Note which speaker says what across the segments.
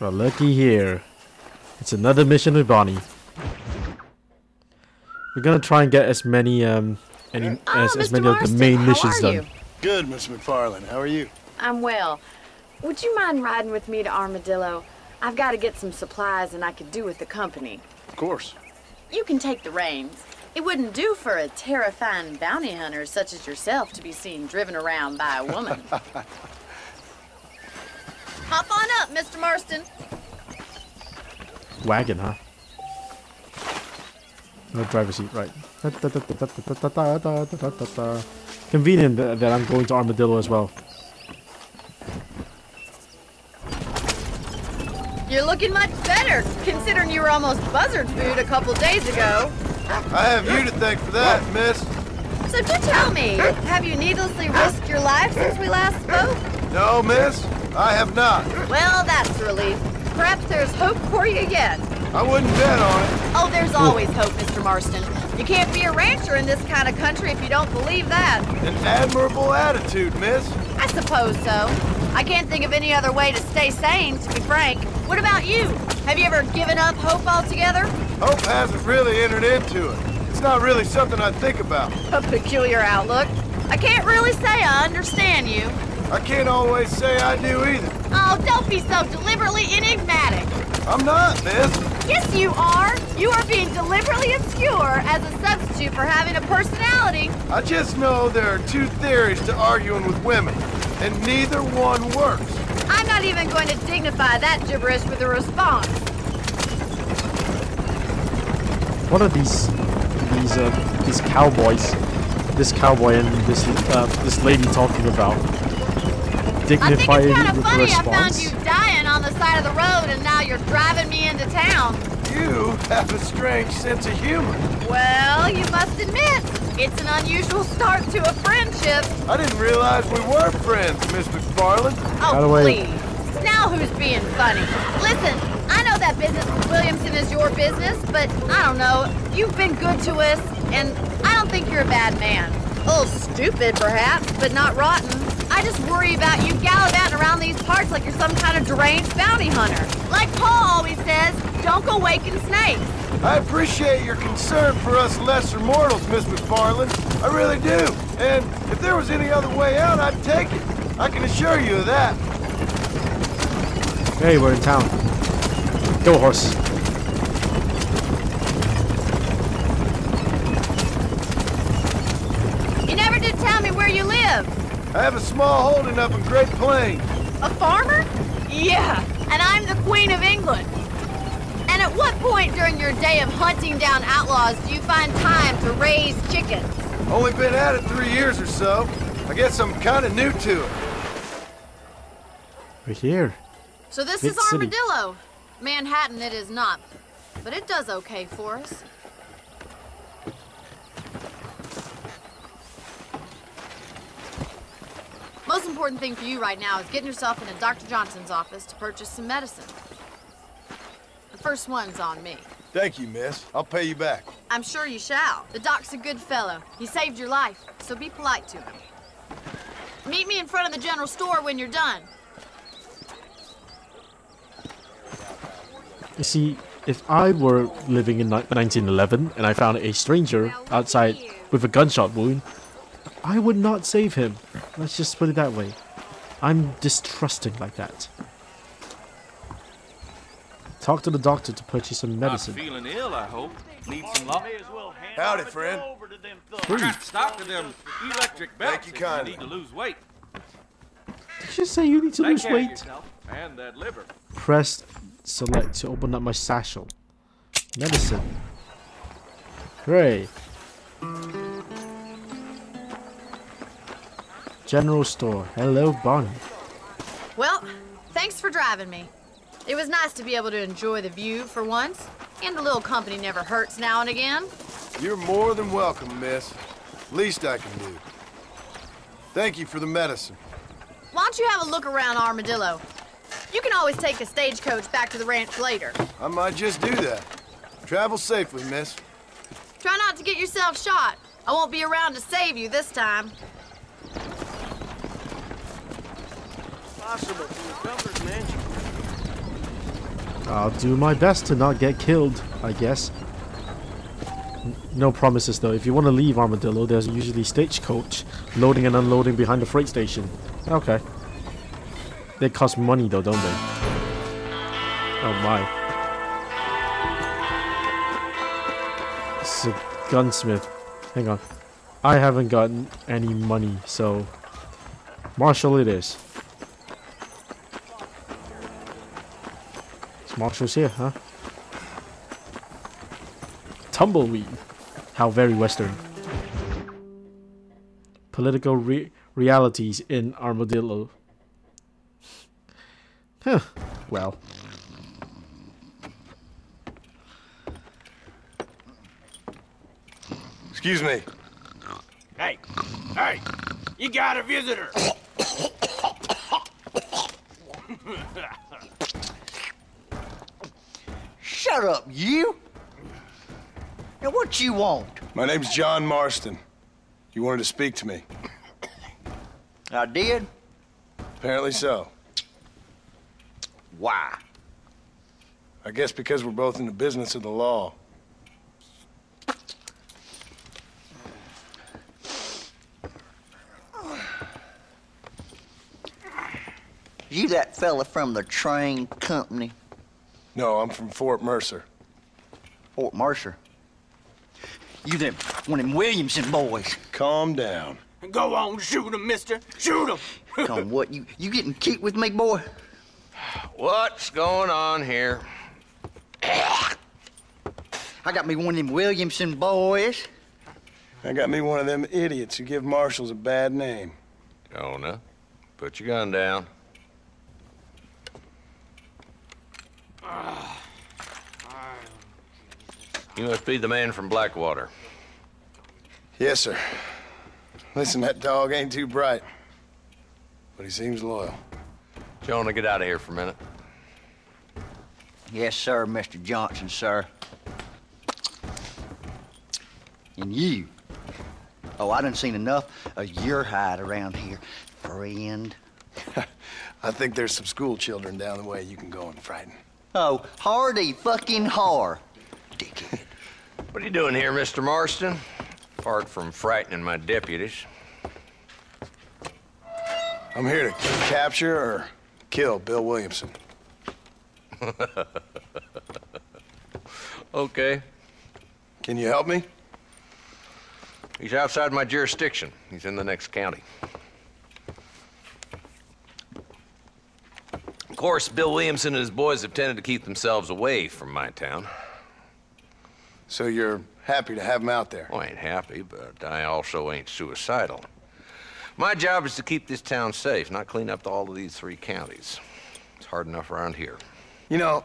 Speaker 1: Well, looky here. It's another mission with Bonnie. We're gonna try and get as many um any
Speaker 2: Oh,
Speaker 1: as, as
Speaker 2: Mr.
Speaker 1: many of the main missions done.
Speaker 3: Good, Miss MacFarlane. How are you?
Speaker 2: I'm well. Would you mind riding with me to Armadillo? I've got to get some supplies and I could do with the company.
Speaker 3: Of course.
Speaker 2: You can take the reins. It wouldn't do for a terrifying bounty hunter such as yourself to be seen driven around by a woman. Hop on up, Mr. Marston.
Speaker 1: Wagon, huh? No driver's seat, right. Convenient that that I'm going to Armadillo as well.
Speaker 2: You're looking much better, considering you were almost buzzard food a couple days ago.
Speaker 3: I have you to thank for that, miss.
Speaker 2: So do tell me, have you needlessly risked your life since we last spoke?
Speaker 3: No, miss, I have not.
Speaker 2: Well, that's a relief. Perhaps there's hope for you yet.
Speaker 3: I wouldn't bet on it.
Speaker 2: Oh, there's always hope, Mr. Marston. You can't be a rancher in this kind of country if you don't believe that.
Speaker 3: An admirable attitude, miss.
Speaker 2: I suppose so. I can't think of any other way to stay sane, to be frank. What about you? Have you ever given up hope altogether?
Speaker 3: Hope hasn't really entered into it. It's not really something I think about.
Speaker 2: A peculiar outlook. I can't really say I understand you.
Speaker 3: I can't always say I do either.
Speaker 2: Oh, don't be so deliberately enigmatic.
Speaker 3: I'm not, miss.
Speaker 2: Yes, you are. You are being deliberately obscure as a substitute for having a personality.
Speaker 3: I just know there are two theories to arguing with women, and neither one works.
Speaker 2: I'm not even going to dignify that gibberish with a response.
Speaker 1: What are these these uh these cowboys? This cowboy and this uh this lady talking about?
Speaker 2: I think it's kind of
Speaker 1: with
Speaker 2: funny I found you dying on the side of the road and now you're driving me into town.
Speaker 3: You have a strange sense of humor.
Speaker 2: Well, you must admit, it's an unusual start to a friendship.
Speaker 3: I didn't realize we were friends, Miss MacFarlane.
Speaker 2: Oh,
Speaker 1: By the way-
Speaker 2: please. Now who's being funny? Listen, I know that business with Williamson is your business, but I don't know. You've been good to us, and I don't think you're a bad man. A little stupid, perhaps, but not rotten. I just worry about you gallivanting around these parts like you're some kind of deranged bounty hunter. Like Paul always says, don't go waking snakes.
Speaker 3: I appreciate your concern for us lesser mortals, Miss MacFarlane. I really do. And if there was any other way out, I'd take it. I can assure you of that.
Speaker 1: Hey, we're in town. Go horse.
Speaker 2: You never did tell me where you live.
Speaker 3: I have a small holding up in Great Plains.
Speaker 2: A farmer? Yeah, and I'm the Queen of England. And at what point during your day of hunting down outlaws do you find time to raise chickens?
Speaker 3: Only been at it three years or so. I guess I'm kind of new to it.
Speaker 1: We're here.
Speaker 2: So this
Speaker 1: Big
Speaker 2: is. Armadillo. Manhattan it is not, but it does okay for us. Important thing for you right now is getting yourself into Dr. Johnson's office to purchase some medicine. The first one's on me.
Speaker 3: Thank you, miss. I'll pay you back.
Speaker 2: I'm sure you shall. The doc's a good fellow. He saved your life, so be polite to him. Meet me in front of the general store when you're done.
Speaker 1: You see, if I were living in 1911 and I found a stranger outside with a gunshot wound, I would not save him. Let's just put it that way. I'm distrusting like that. Talk to the doctor to purchase some medicine.
Speaker 4: Not
Speaker 1: medicine.
Speaker 4: feeling ill, I hope. Need some luck.
Speaker 3: Howdy, friend.
Speaker 4: I got stock of them electric belts
Speaker 3: you
Speaker 4: if you
Speaker 3: kindly.
Speaker 4: need to lose weight.
Speaker 1: Did you say you need to
Speaker 4: Take
Speaker 1: lose
Speaker 4: care of
Speaker 1: weight?
Speaker 4: yourself And that liver.
Speaker 1: Press select to open up my satchel. Medicine. Hooray. General store. Hello, Bonnie.
Speaker 2: Well, thanks for driving me. It was nice to be able to enjoy the view for once, and a little company never hurts now and again.
Speaker 3: You're more than welcome, miss. Least I can do. Thank you for the medicine.
Speaker 2: Why don't you have a look around Armadillo? You can always take a stagecoach back to the ranch later.
Speaker 3: I might just do that. Travel safely, miss.
Speaker 2: Try not to get yourself shot. I won't be around to save you this time.
Speaker 5: Possible from the mansion.
Speaker 1: I'll do my best to not get killed, I guess. No promises though. If you want to leave Armadillo, there's usually stagecoach loading and unloading behind the freight station. Okay. They cost money though, don't they? Oh my. It's a gunsmith. Hang on. I haven't gotten any money, so Marshall it is. It's Marshall's here, huh? Tumbleweed. How very western. Political re- realities in Armadillo. Huh. Well.
Speaker 3: Excuse me.
Speaker 6: Hey, hey, you got a visitor.
Speaker 5: Shut up, you! Now what you want?
Speaker 3: My name's John Marston. You wanted to speak to me.
Speaker 5: I did?
Speaker 3: Apparently so.
Speaker 5: Why?
Speaker 3: I guess because we're both in the business of the law.
Speaker 5: You that fella from the train company,
Speaker 3: No, I'm from Fort Mercer.
Speaker 5: Fort Mercer. You them one of them Williamson boys.
Speaker 3: Calm down.
Speaker 6: Go on, shoot him, mister. Shoot him.
Speaker 5: Come what, you you getting cute with me, boy?
Speaker 7: What's going on here?
Speaker 5: I got me one of them Williamson boys.
Speaker 3: I got me one of them idiots who give marshals a bad name.
Speaker 7: Jonah, put your gun down. You must be the man from Blackwater.
Speaker 3: Yes, sir. Listen, that dog ain't too bright. But he seems loyal.
Speaker 7: Jonah, get out of here for a minute.
Speaker 5: Yes, sir, Mr. Johnson, sir. And you. Oh, I done seen enough of your hide around here, friend.
Speaker 3: I think there's some school children down the way you can go and frighten.
Speaker 5: Oh, hardy fucking har. Dickhead.
Speaker 7: What are you doing here, Mr. Marston? Apart from frightening my deputies.
Speaker 3: I'm here to capture or kill Bill Williamson.
Speaker 7: Okay.
Speaker 3: Can you help me?
Speaker 7: He's outside my jurisdiction. He's in the next county. Of course, Bill Williamson and his boys have tended to keep themselves away from my town.
Speaker 3: So you're happy to have him out there?
Speaker 7: Well, I ain't happy, but I also ain't suicidal. My job is to keep this town safe, not clean up all of these three counties. It's hard enough around here.
Speaker 3: You know,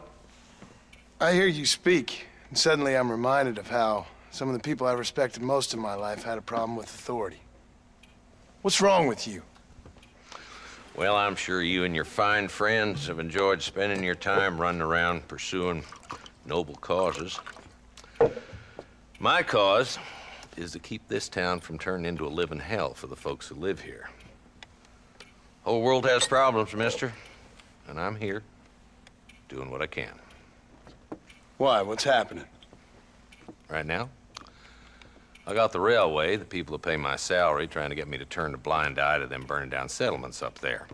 Speaker 3: I hear you speak, and suddenly I'm reminded of how some of the people I respected most in my life had a problem with authority. What's wrong with you?
Speaker 7: Well, I'm sure you and your fine friends have enjoyed spending your time running around pursuing noble causes. My cause is to keep this town from turning into a living hell for the folks who live here. Whole world has problems, mister, and I'm here doing what I can.
Speaker 3: Why? What's happening?
Speaker 7: Right now, I got the railway, the people who pay my salary, trying to get me to turn a blind eye to them burning down settlements up there.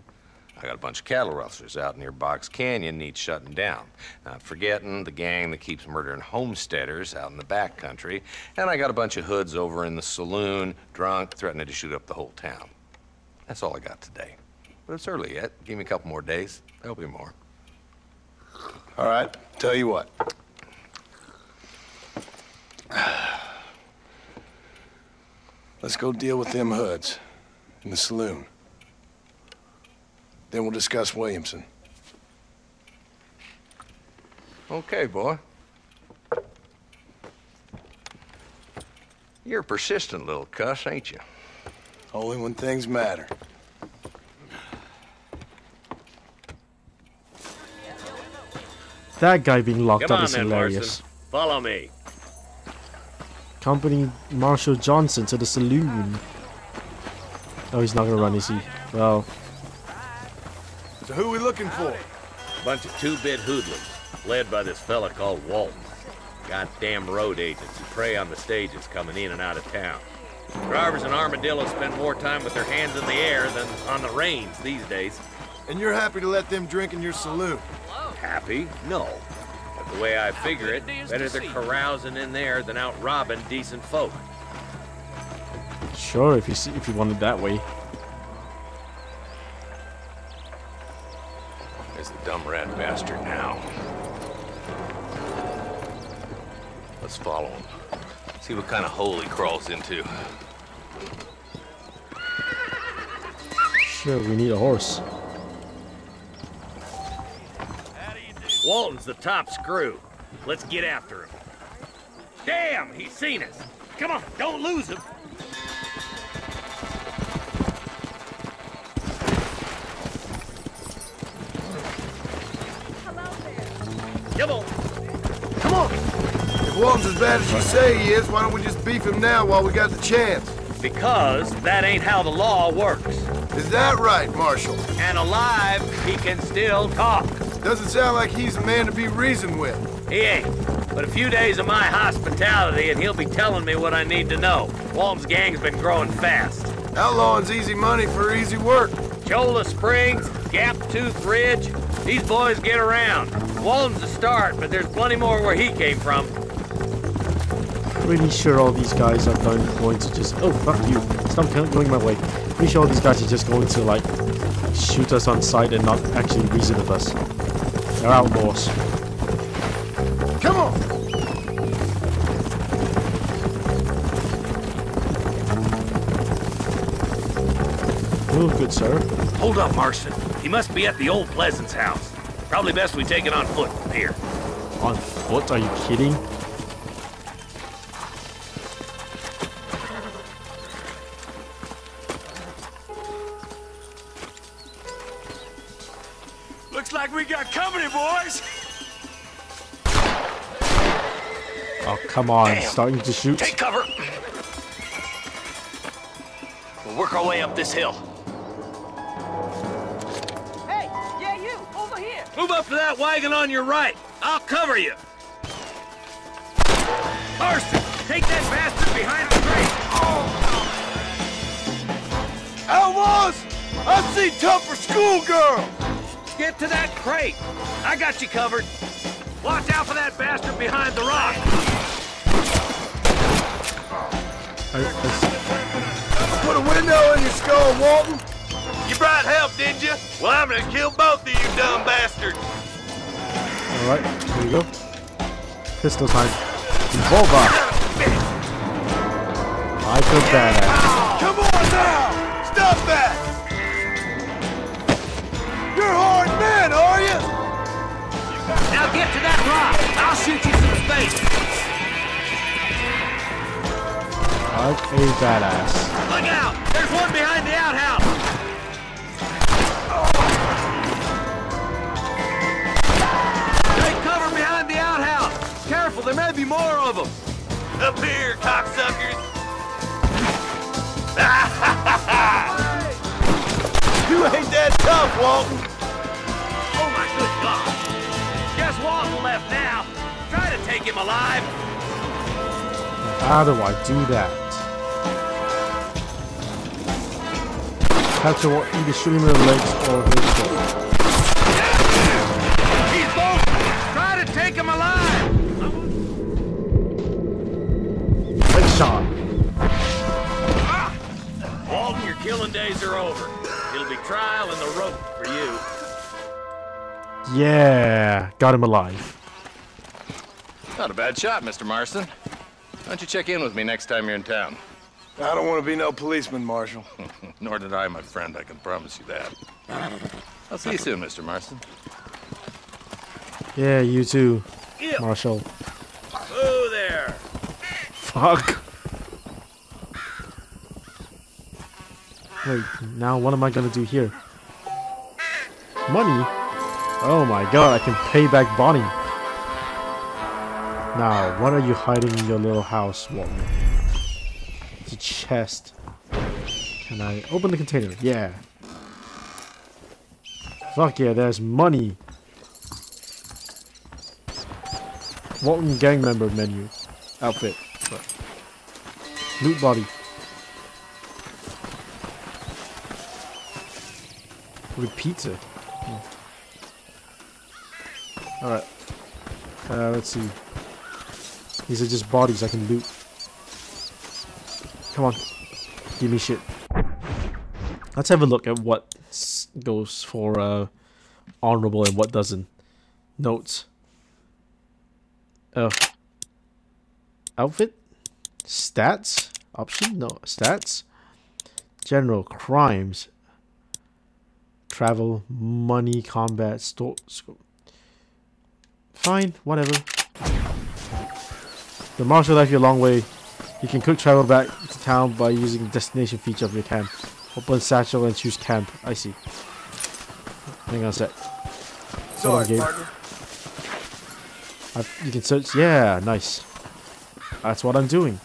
Speaker 7: I got a bunch of cattle rustlers out near Box Canyon needs shutting down. Not forgetting the gang that keeps murdering homesteaders out in the back country. And I got a bunch of hoods over in the saloon, drunk, threatening to shoot up the whole town. That's all I got today. But it's early yet. Give me a couple more days. There'll be more.
Speaker 3: All right, tell you what. Let's go deal with them hoods in the saloon. Then we'll discuss Williamson.
Speaker 7: Okay, boy. You're a persistent little cuss, ain't you?
Speaker 3: Only when things matter.
Speaker 1: That guy being locked
Speaker 8: Come
Speaker 1: up is
Speaker 8: then,
Speaker 1: hilarious.
Speaker 8: Marston. Follow me.
Speaker 1: Company Marshal Johnson to the saloon. Oh, he's not gonna run, is he? Well,
Speaker 3: So who we looking for?
Speaker 8: A bunch of two-bit hoodlums.
Speaker 7: led by this fella called Walton. Goddamn road agents who prey on the stages coming in and out of town. Drivers in Armadillo spend more time with their hands in the air than on the reins these days.
Speaker 3: And you're happy to let them drink in your saloon?
Speaker 7: Happy? No. But the way I figure it, better they're carousing in there than out robbing decent folk.
Speaker 1: Sure, if you see, if you want it that way.
Speaker 9: Rat bastard now. Let's follow him. See what kind of hole he crawls into.
Speaker 1: Sure, we need a horse.
Speaker 7: Walton's the top screw. Let's get after him. Damn, he's seen us. Come on, don't lose him.
Speaker 3: Walton's as bad as you say he is, why don't we just beef him now while we got the chance?
Speaker 7: Because that ain't how the law works.
Speaker 3: Is that right, Marshal?
Speaker 7: And alive, he can still talk.
Speaker 3: Doesn't sound like he's a man to be reasoned with.
Speaker 7: He ain't. But a few days of my hospitality and he'll be telling me what I need to know. Walton's gang's been growing fast.
Speaker 3: Outlawing's easy money for easy work.
Speaker 7: Cholla Springs, Gap Tooth Ridge, these boys get around. Walton's a start, but there's plenty more where he came from.
Speaker 1: Pretty sure all these guys are going, going to just. Oh, fuck you. Stop going my way. Pretty sure all these guys are just going to, like, shoot us on sight and not actually reason with us. They're outlaws.
Speaker 3: Come on!
Speaker 1: Oh, good sir.
Speaker 7: Hold up, Marston. He must be at the old Pleasance house. Probably best we take it on foot from here.
Speaker 1: On foot? Are you kidding?
Speaker 4: Looks like we got company, boys.
Speaker 1: Oh, come on.
Speaker 7: Damn.
Speaker 1: Starting to shoot.
Speaker 7: Take cover. We'll work our way up this hill.
Speaker 6: Hey, yeah, you, over here.
Speaker 7: Move up to that wagon on your right. I'll cover you. Marston, take that bastard behind the crate.
Speaker 3: Outlaws! I see tougher schoolgirl!
Speaker 7: Get to that crate. I got you covered. Watch out for that bastard behind the rock.
Speaker 1: I, I,
Speaker 3: Put a window in your skull, Walton!
Speaker 4: You brought help, didn't you? Well, I'm gonna kill both of you dumb bastards.
Speaker 1: Alright, here we go. Pistol time. Revolver! Like a badass.
Speaker 3: Come on now! Stop that! You're hard man, are you?
Speaker 7: Now get to that rock. I'll shoot you some space.
Speaker 1: Like a badass.
Speaker 7: Look out! There's one behind the outhouse. Take cover behind the outhouse. Careful, there may be more of them.
Speaker 4: Up here, cocksuckers.
Speaker 3: You ain't that tough, Walton!
Speaker 7: Take him alive.
Speaker 1: How do I do that? Have to either shoot him in the streamer legs or his foot.
Speaker 7: He's both. Try to take him alive. Walton, ah! your killing days are over. It'll be trial and the rope for you.
Speaker 1: Yeah, got him alive.
Speaker 9: Not a bad shot, Mr. Marston. Why don't you check in with me next time you're in town?
Speaker 3: I don't want to be no policeman, Marshal.
Speaker 9: Nor did I, my friend. I can promise you that. I'll see you soon, Mr. Marston.
Speaker 1: Yeah, you too,
Speaker 7: Yeah.
Speaker 1: Marshall.
Speaker 7: Oh there.
Speaker 1: Fuck. Wait, now what am I gonna do here? Money? Oh my god, I can pay back Bonnie. Now, what are you hiding in your little house, Walton? It's a chest. Can I open the container? Yeah. Fuck yeah, there's money. Walton gang member menu. Outfit. Loot body. With pizza. Hmm. Alright. Uh, let's see. These are just bodies I can loot. Come on. Give me shit. Let's have a look at what goes for uh, honorable and what doesn't. Notes. Oh. Outfit? Stats? Option? No. Stats? General. Crimes. Travel. Money. Combat. Store. Fine. Whatever. The marshal left you a long way. You can quick travel back to town by using the destination feature of your camp. Open satchel and choose camp. I see. Hang on a sec. Hold on,
Speaker 3: Sorry, partner.
Speaker 1: I, you can search. Yeah, nice. That's what I'm doing.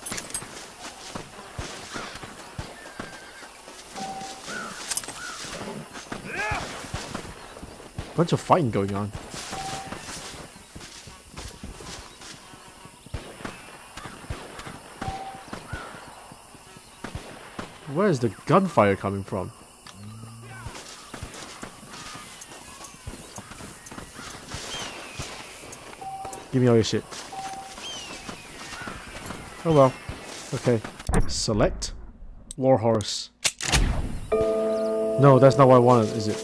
Speaker 1: Bunch of fighting going on. Where is the gunfire coming from? Give me all your shit. Oh well. Okay. Select. Warhorse. No, that's not what I wanted, is it?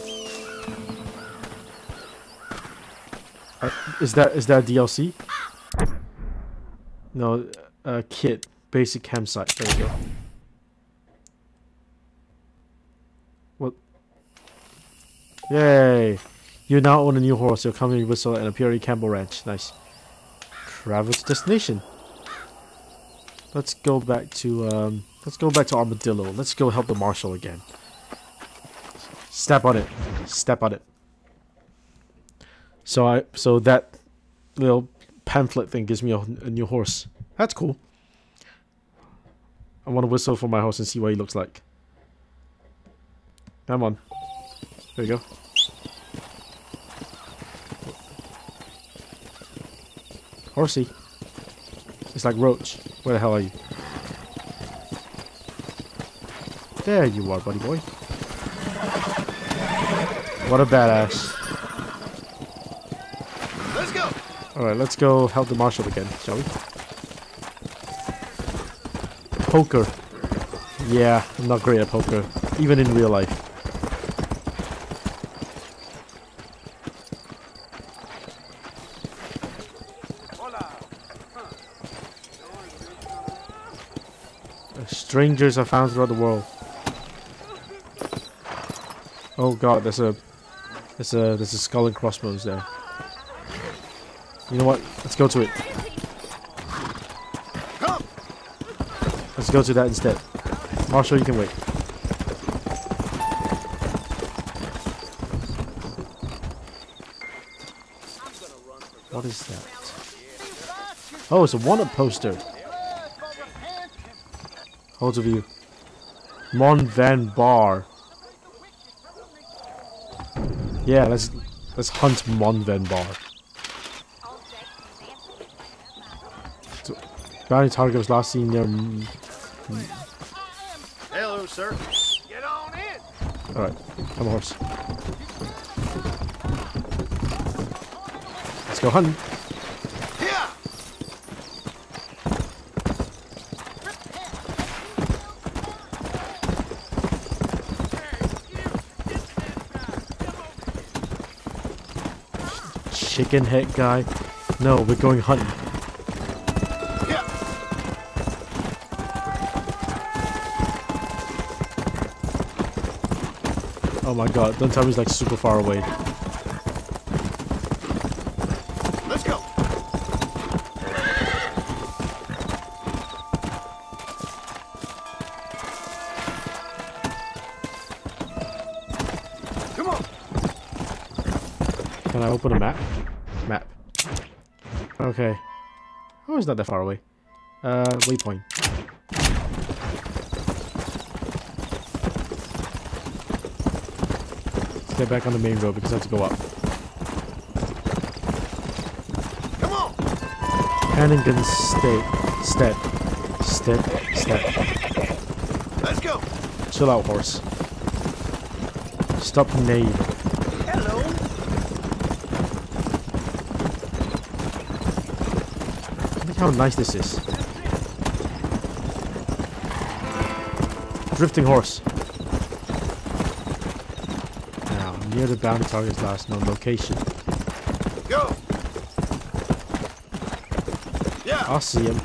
Speaker 1: Uh, is that is that DLC? No, uh, kit. Basic campsite. There we go. Yay! You now own a new horse, your company whistle, and a Purity Campbell Ranch. Nice. Travel to destination. Let's go back to um. Let's go back to Armadillo. Let's go help the marshal again. Step on it. Step on it. So I so that little pamphlet thing gives me a, a new horse. That's cool. I want to whistle for my horse and see what he looks like. Come on. There you go. Horsey. It's like Roach. Where the hell are you? There you are, buddy boy. What a badass.
Speaker 3: Let's go.
Speaker 1: Alright, let's go help the marshal again, shall we? Poker. Yeah, I'm not great at poker. Even in real life. Strangers are found throughout the world. Oh god, there's a there's a there's a skull and crossbones there. You know what? Let's go to it. Let's go to that instead. Marshall, you can wait. What is that? Oh, it's a wanted poster. Hold of you. Mon Van Bar. Yeah, let's let's hunt Mon Van Bar. So, bounty target was last seen near.
Speaker 3: Hello, sir.
Speaker 4: Get on in.
Speaker 1: All right, come on, horse. Let's go hunting. Chicken head guy. No, we're going hunting. Oh my god, don't tell me he's like super far away.
Speaker 3: Let's go. Come on.
Speaker 1: Can I open a map? Map. Okay. Oh, it's not that far away. Uh, waypoint. Let's get back on the main road because I have to go up.
Speaker 3: Come on.
Speaker 1: Hennigan's Stead. Step. Step. Step.
Speaker 3: Let's go.
Speaker 1: Chill out, horse. Stop neighing.
Speaker 6: Hello.
Speaker 1: Look how nice this is. Drifting horse. Now, near the bounty target's last known location.
Speaker 3: Go. Yeah.
Speaker 1: I'll see him.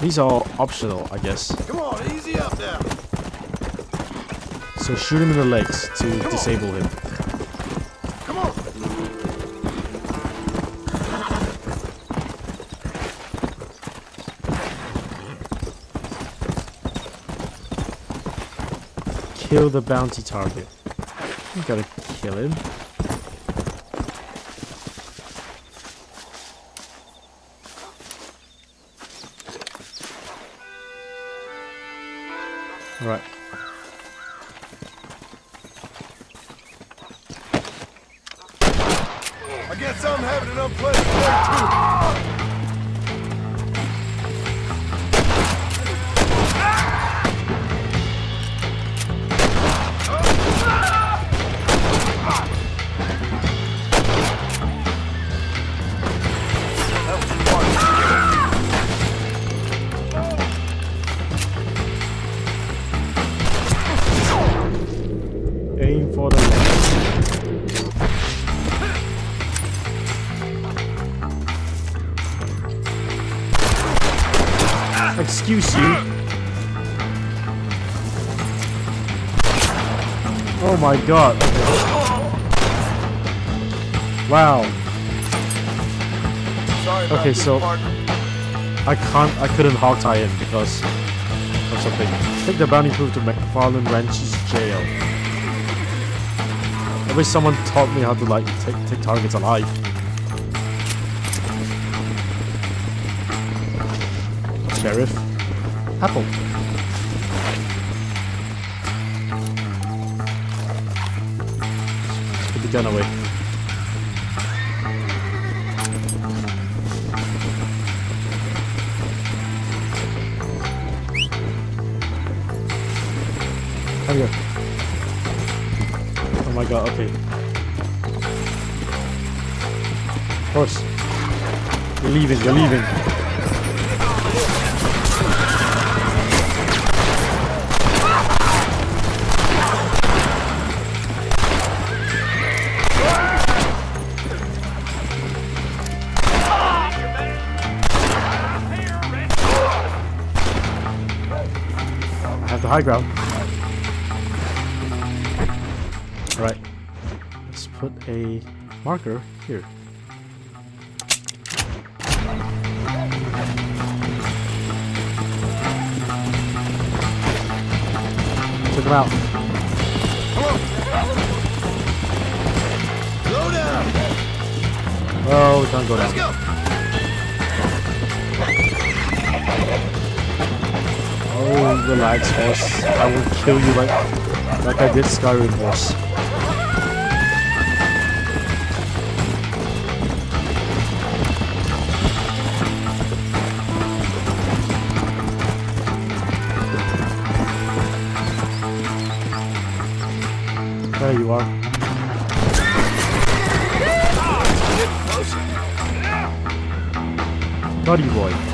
Speaker 1: These are all optional, I guess.
Speaker 3: Come on, easy up now.
Speaker 1: So shoot him in the legs to disable him. Kill the bounty target. You gotta kill him. Alright.
Speaker 3: I
Speaker 1: Excuse you. Oh my god. Wow. Okay, so- I can't I couldn't hog tie him because of something. Take the bounty proof to MacFarlane Ranch's jail. I wish someone taught me how to like take take targets alive. Sheriff. Apple. Put the gun away. Come here. Oh my god, okay. Horse. You're leaving, you're leaving. The high ground. Right. Let's put a marker here. Took him out.
Speaker 3: Slow down.
Speaker 1: Oh, don't go down.
Speaker 3: Let's go.
Speaker 1: Oh, relax, horse. I will kill you like, like I did Skyrim, boss. There you are. Buddy boy.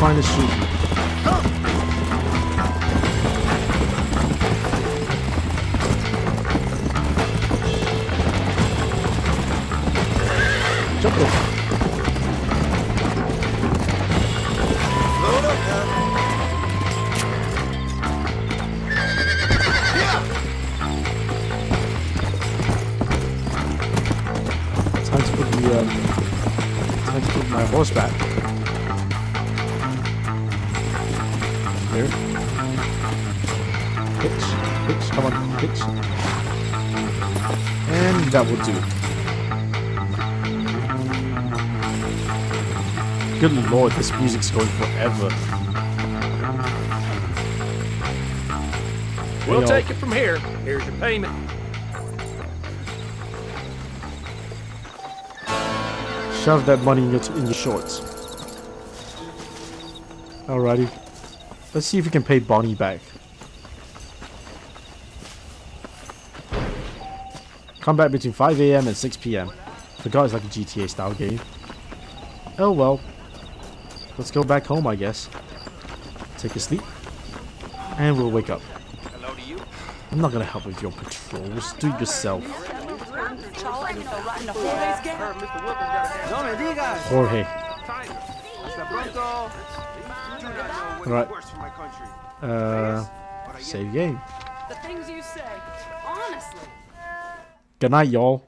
Speaker 1: Stop trying to do. Good lord, this music's going forever.
Speaker 10: We'll take it from here. Here's your payment.
Speaker 1: Shove that money in your, in your shorts. Alrighty. Let's see if we can pay Bonnie back. Come back between 5 a.m. and 6 p.m. Forgot it's like a GTA style game. Oh well. Let's go back home, I guess. Take a sleep. And we'll wake up. I'm not gonna help with your patrols. Do it yourself. Jorge. Alright. Uh, save game.
Speaker 10: The things you